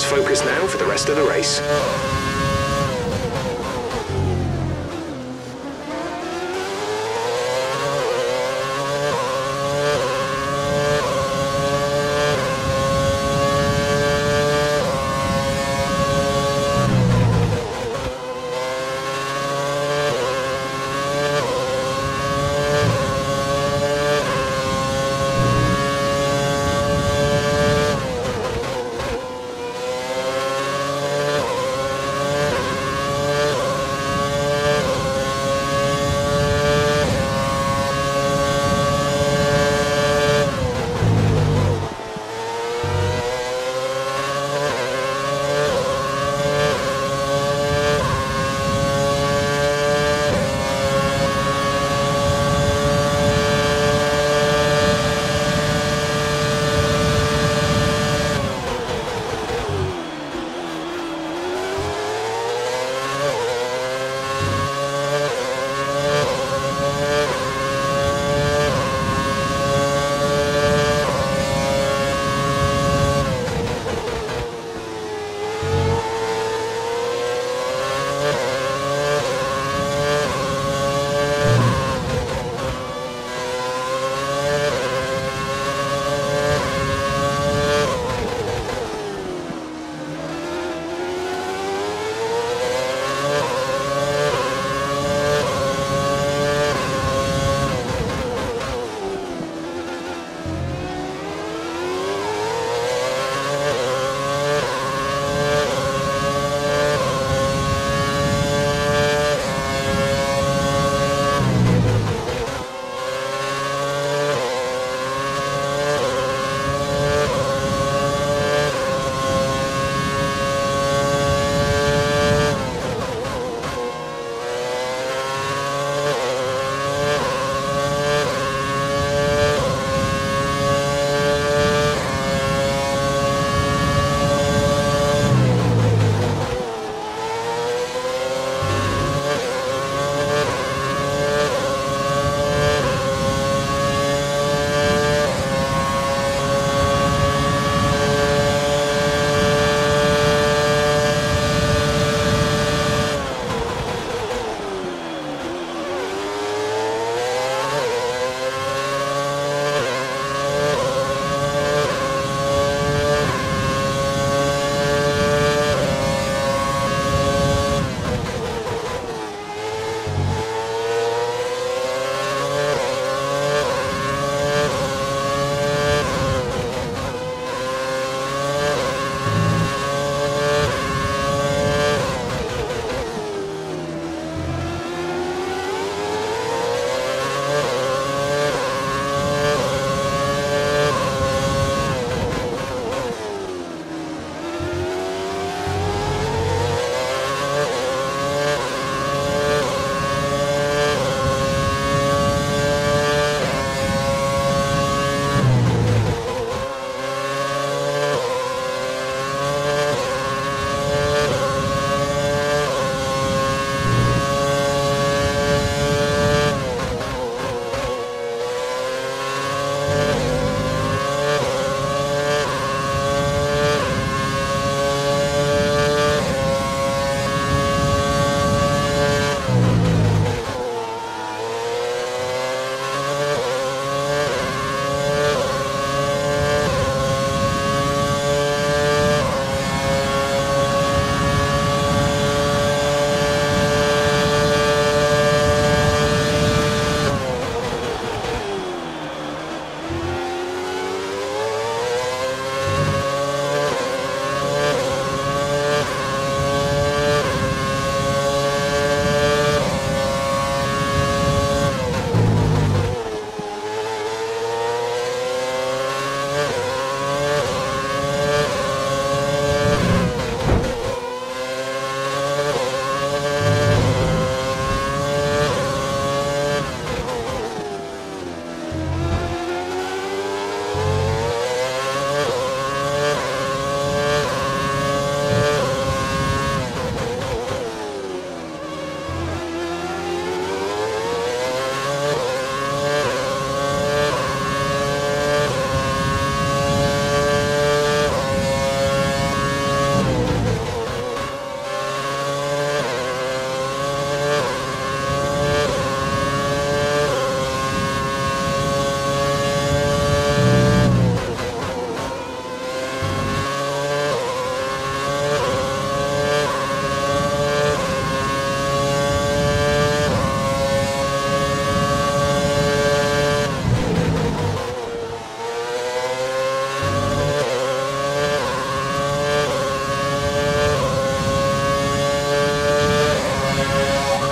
Let's focus now for the rest of the race.